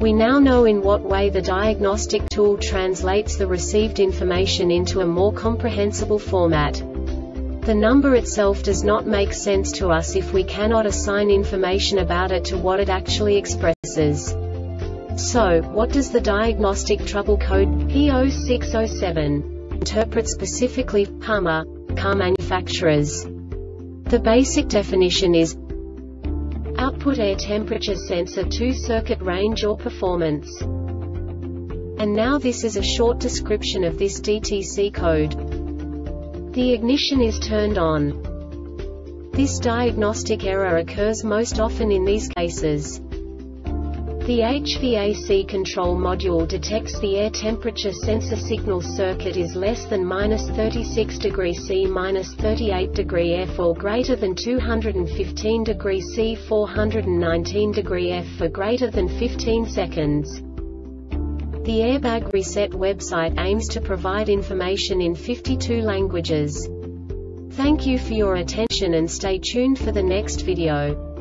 We now know in what way the diagnostic tool translates the received information into a more comprehensible format. The number itself does not make sense to us if we cannot assign information about it to what it actually expresses. So, what does the diagnostic trouble code P0607 interpret specifically Hummer car manufacturers? The basic definition is Output air temperature sensor 2 circuit range or performance. And now this is a short description of this DTC code. The ignition is turned on. This diagnostic error occurs most often in these cases. The HVAC control module detects the air temperature sensor signal circuit is less than minus 36 degrees C minus 38 degree F or greater than 215 degrees C 419 degree F for greater than 15 seconds. The Airbag Reset website aims to provide information in 52 languages. Thank you for your attention and stay tuned for the next video.